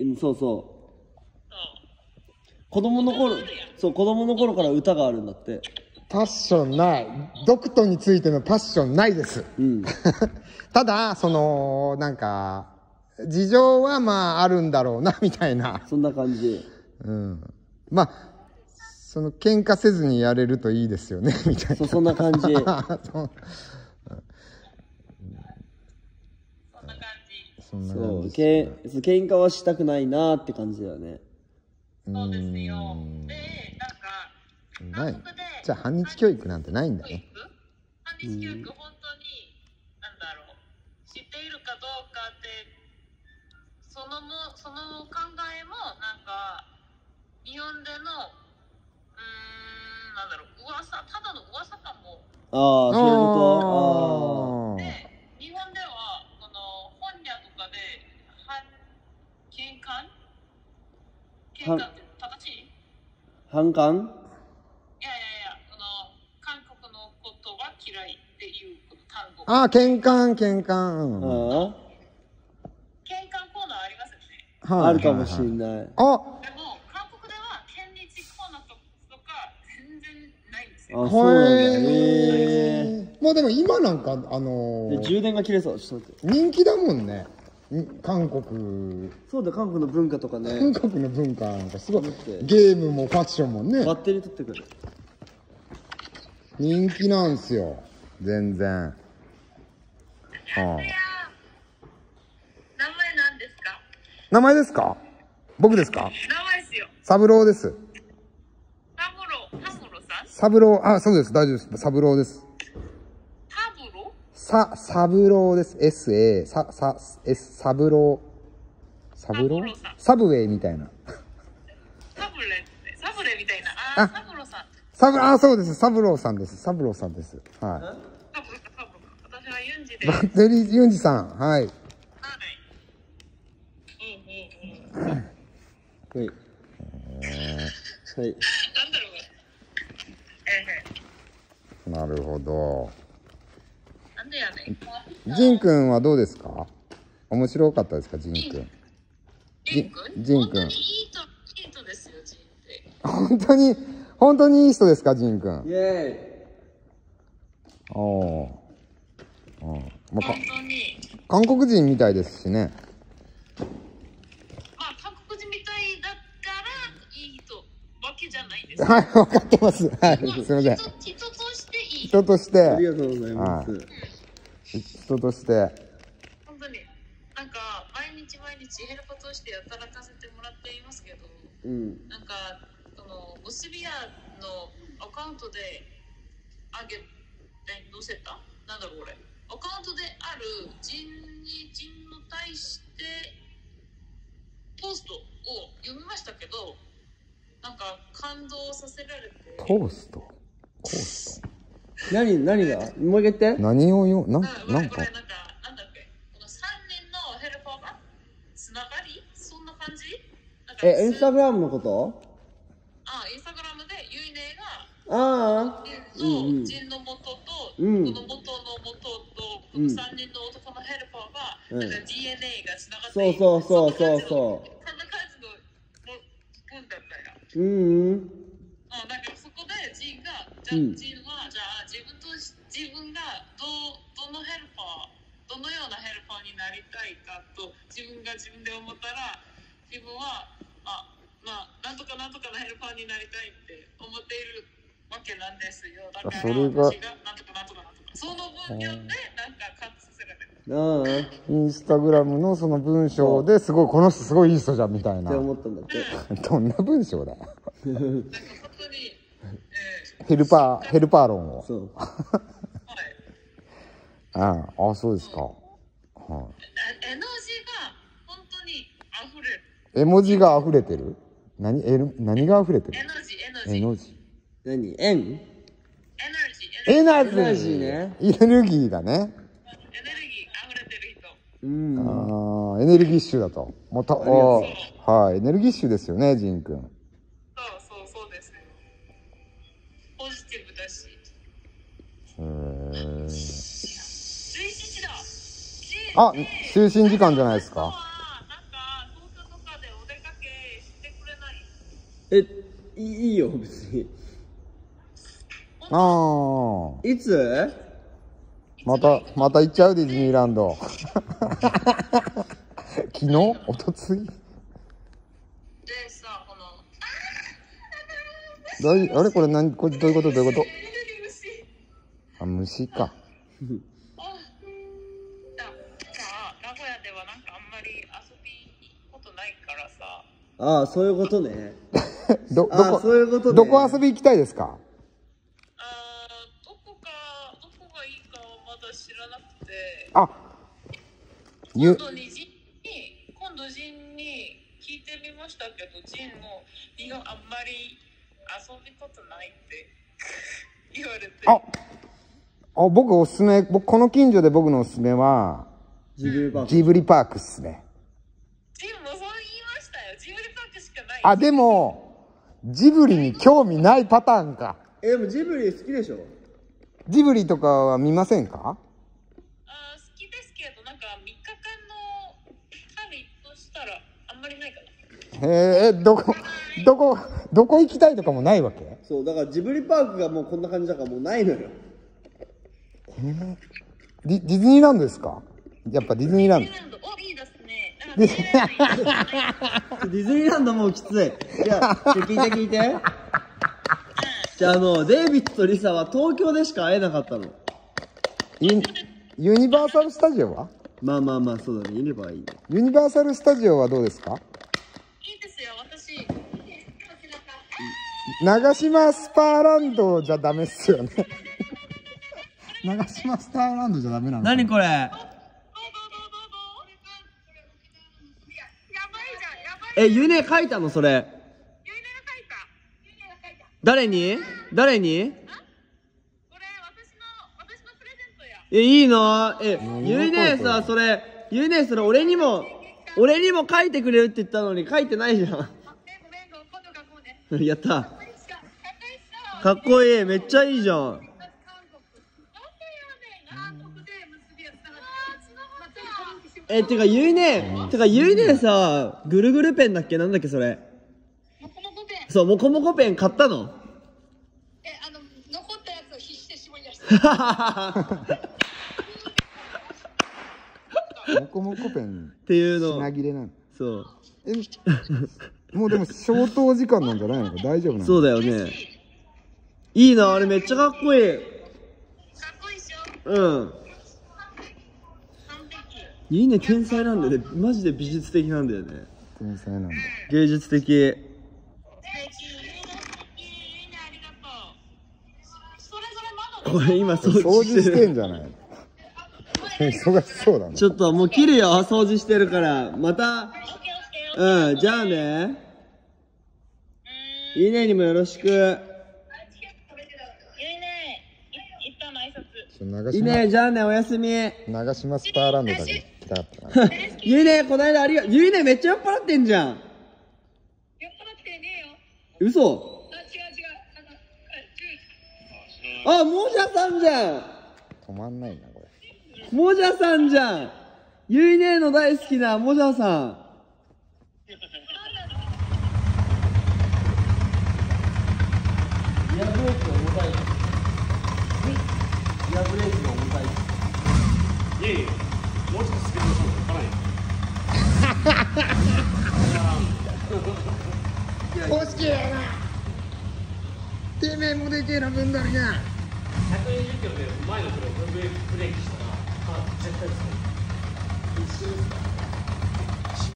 うんそう。そう。子供の頃そう子供の頃から歌があるんだって。パッションない。ドクトについてのパッションないです。うん。ただそのなんか事情はまああるんだろうなみたいな。そんな感じうん。まあその喧嘩せずにやれるといいですよねみたいそうそんな感じ なそうそんな感じ。そんなそう感じけそう喧嘩はしたくないなって感じだよね。そうですよ。う。で、なんか、んない。韓国でじゃあ反日教育なんてないんだね。反日教育、本当に、なんだろう、知っているかどうかって、そのも、その考えも、なんか、日本での、うーん、なんだろう、噂、ただの噂かも。ああそういうことで、日本では、この本屋とかで、反、喧嘩喧嘩って正しいああ反感？いやいやいや、あの、韓国のことは嫌いっていう単語。ああ喧嘩喧嘩。うん。あ喧嘩コーナーありますよね。あはい。あるかもしれはいはいない。あ。でも、韓国では県日コーナーととか全然ないんですよ。あそうなんだ。へへえまあでも今なんかあのー。充電が切れそう。ちょっと待って。人気だもんね。ん韓国。そうだ韓国の文化とかね。韓国の文化なんかすごい。って。ゲームもファッションもね。バッテリー取ってくる。人気なんすよ。全然。はあ名前なんですか？名前ですか？僕ですか？名前ですよ。三郎です。タブロ、タブロさん？三郎あそうです。大丈夫です。三郎ですロさ三郎です。SA ささ S 三郎三郎三郎さん。サブウェイみたいな。タブレサブレみたいな。あー、あタブロさん。サブあそうです。三郎さんです。三郎さんです。はい。私はユンジで。バはい。ッテリーユンジさん。はい。うんうんうん。はい。はい。なんだろう。えなるほどやねん。ジンくんはどうですか？面白かったですか？ジンくんジン君？ジン君。本当にいい人、いい人ですよ、ジンって。本当に本当にいい人ですか？ジンくんイエおおー。うんまあか本当に。韓国人みたいですしね。まあ、韓国人みたいだから、いい人わけじゃないです。はい分かってます。はいすいません。人人としていい。人。人としーイありてがとうございます、は人として。本当に。なんか、毎日毎日ヘルパーとして働かせてもらっていますけど、うん。なんか、その、ボスビアのアカウントであげ、え、どうせた？なんだろう、俺。アカウントである人に、人に対して、ポストを読みましたけど、なんか感動させられて、コーストコースト？何何が？もう一回言って。何をよなんあこれなんかこれなんか、なんだっけ、この3人のヘルパーがつながり？そんな感じ？なんかえインスタグラムのこと？あ、インスタグラムでユイネが、ああと、うんうん。ジンの元と、うん。この元の元と、この3人の男のヘルパーが、うん。なんか DNA がつながってそうそうそうそうそそう。そんな感じのも文だったよ。ううんうん。あだからそこでジンが、じゃあ、うん。ジンのヘルパー、どのようなヘルパーになりたいかと自分が自分で思ったら、自分は、あ、まあ、なんとかなんとかのヘルパーになりたいって思っているわけなんですよ。だからそれが私がなんとかなんとかなんとか。その分量でなんか感じさせられる。ああっインスタグラムのその文章ですごいこの人すごいいい人じゃんみたいなて思ったんだってどんな文章だ？よなんか本当に、えヘルパーヘルパー論をそうー、はい。あああそうですか、はエナジーが本当に溢れる。絵文字が溢れてる何え何が溢れてるエナジー、エナジー。絵文字何円エナジー、エナジーねエネルギーだねエネルギー溢れてる人。うんああエネルギッシュだともたあはいエネルギッシュですよねジンくあ就寝時間じゃないですか。えいいいよ別に。ああいつ？またまた行っちゃう？ディズニーランド。昨日？おとつい？でさこの大あれ？これ何？これどういうこと？どういうこと？虫あ虫か ないからさ。ああそういうことね。どどああこそういうことね。どこ遊び行きたいですか？あーどこかどこがいいかはまだ知らなくて。あゆ今度にジンに今度ジンに聞いてみましたけどジンも日本あんまり遊びことないって。言われて。ああ僕おすすめ僕この近所で僕のおすすめはジブリパーク。ジブリパークっすねジンもそう言いましたよジブリパークしかないあでもジブリに興味ないパターンか。えでもジブリ好きでしょ？ジブリとかは見ませんか？あー好きですけどなんか3日間の旅としたらあんまりないかな。へえどこどこどこ行きたいとかもないわけ？そうだからジブリパークがもうこんな感じだからもうないのよ。ディディズニーランドですか？やっぱディズニーランド。ディズニーランド。おいいな ディズニーランドもうきつい。いやじゃあ聞いて聞いて。じゃああのデイビッドとリサは東京でしか会えなかったの。ユユニバーサル・スタジオは？まあまあまあそうだね。いればいいね。ユニバーサル・スタジオはどうですか？いいですよ私。長島スパーランドじゃダメっすよね。長島スパーランドじゃダメなの何これ？えゆね書いたの？それ。ゆいねが書いた。ゆいねが書いた。誰に？誰に？これ私の私のプレゼントや。えいいなえゆいねさそれゆいねそれ俺にも俺にも書いてくれるって言ったのに書いてないじゃん。あごめんごめん今度書こうね。やった。かっこいい。めっちゃいいじゃんえてかゆいね。てかゆいねさぐるぐるペンだっけ？なんだっけそれ。もこもこペン。そうもこもこペン買ったの？えあの残ったやつを必死で絞り出して モコモコペンっていうの。品切れなのそう。えもうでも消灯時間なんじゃないの？か大丈夫なの？そうだよね。いいなあれめっちゃかっこいい。かっこいいっしょ？うんいいね天才なんだよね。マジで美術的なんだよね。天才なんだ。芸術的。素敵いいねいいねありがとうそれぞれ窓これ今掃掃除し除してんじゃない？忙しそうだねちょっともう切るよ掃除してるからまたうんじゃあね。いいねにもよろしく。ゆいね。い一旦の挨拶。長いいね島じゃあねおやすみ。長島スパーランドだけ。行きたかったなゆいねこないだありがゆいねめっちゃ酔っ払ってんじゃん。酔っ払ってねえよ。嘘。あ違う違う。あのああもじゃさんじゃん。止まんないなこれ。もじゃさんじゃん。ゆいねの大好きなもじゃさん。エアブレーキが重たい。エアブレーキが重たい。いえいえ、もうちょっと滑りなしうかなり。惜しきやな。てめえもでけえな分だけ。120キロで前の車をブレーキしたら、絶対ですね。一瞬ですか。